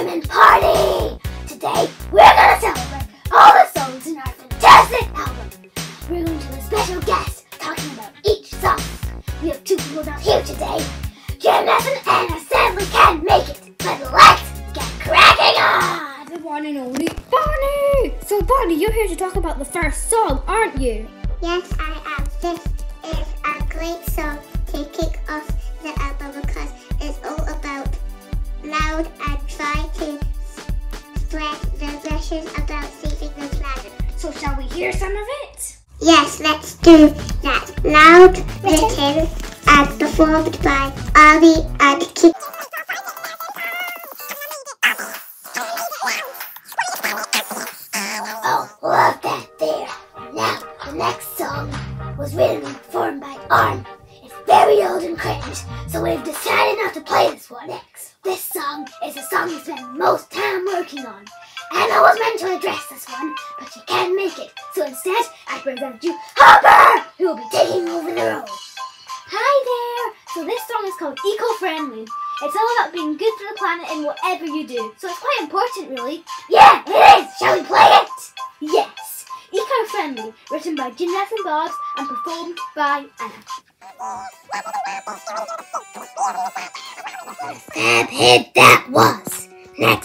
Fireman Party! Today, we're gonna celebrate all the songs in our fantastic album. We're going to have a special guest talking about each song. We have two people not here today. Jim Nesson and I sadly can't make it, but let's get cracking on! The one and only Bonnie! So, Bonnie, you're here to talk about the first song, aren't you? Yes, I am. This is a great song to kick off Yes, let's do that. Loud, written, and performed by Ari and Kit. Oh, love that there. Now, the next song was written and performed by Arn. It's very old and cringe, so we've decided not to play this one next. This song is the song we spent most time working on. Anna was meant to address this one, but she can't make it. So instead, I present you Hopper, who will be taking over the role. Hi there! So this song is called Eco-Friendly. It's all about being good for the planet in whatever you do. So it's quite important, really. Yeah, it is! Shall we play it? Yes! Eco-Friendly, written by Jim and Bobs and performed by Anna. Fab hit that was!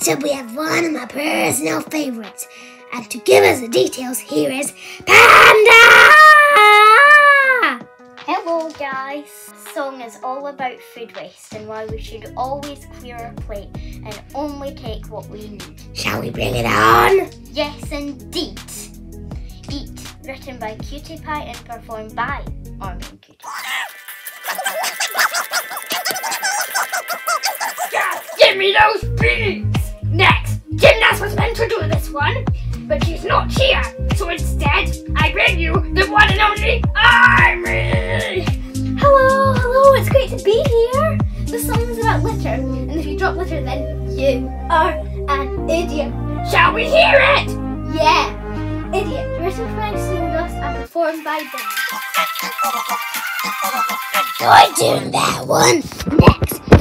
Next we have one of my personal favorites. And to give us the details, here is Panda! Hello guys! This song is all about food waste and why we should always clear our plate and only take what we need. Shall we bring it on? Yes indeed! Eat, written by Cutie Pie and performed by Armin Cutie. Give me those beans! Next, Gymnast was meant to do this one, but she's not here. So instead, I bring you the one and only Army! Hello, hello, it's great to be here. The song is about litter, and if you drop litter, then you are an idiot. Shall we hear it? Yeah, idiot. Written by Stardust and performed by Dan. Enjoy doing that one.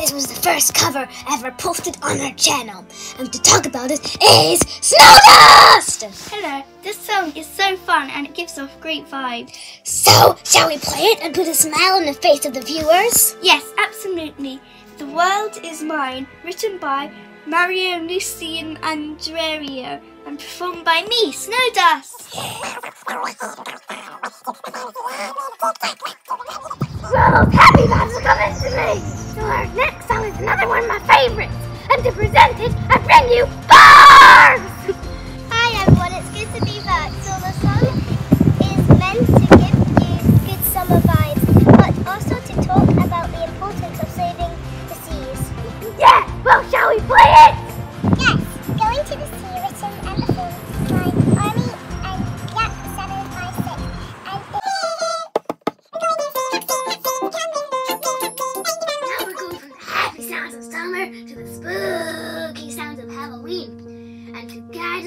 This was the first cover ever posted on our channel. And to talk about it is Snowdust! Hello, this song is so fun and it gives off great vibes. So, shall we play it and put a smile on the face of the viewers? Yes, absolutely. The World is Mine, written by Mario Lucian Andrea and performed by me, Snowdust. Well, happy vibes are coming to me. Another one of my favorites. And to present it, I bring you Barbs!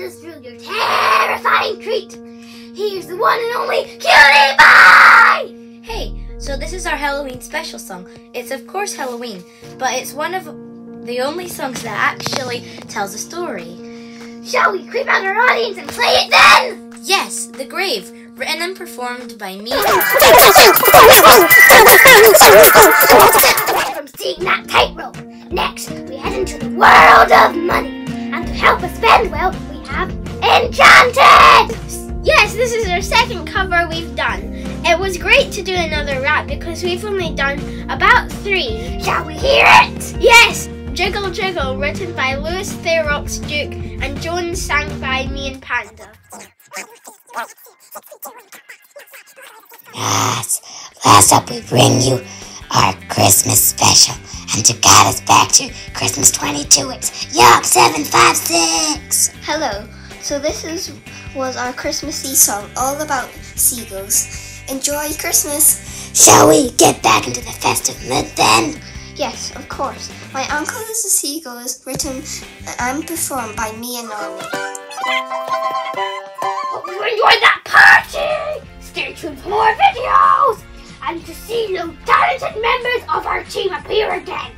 Us through your terrifying treat, here's the one and only Cutie Pie! Hey, so this is our Halloween special song. It's of course Halloween, but it's one of the only songs that actually tells a story. Shall we creep out our audience and play it then? Yes, The Grave, written and performed by me. From seeing that tightrope. Next, we head into the world of money. And to help us spend well, we have Enchanted! Yes, this is our second cover we've done. It was great to do another rap because we've only done about three. Shall we hear it? Yes, Jiggle Jiggle, written by Louis Theroux Duke and Jones sang by me and Panda. Yes, last up we bring you our Christmas. And to guide us back to Christmas 22, it's Yup 756. Hello. So this is was our Christmassy song all about seagulls. Enjoy Christmas. Shall we get back into the festive mood then? Yes, of course. My uncle is a seagull is written and performed by me and Army. Hope you enjoyed that party! Stay tuned for more videos! And to see the talented members of our team appear again.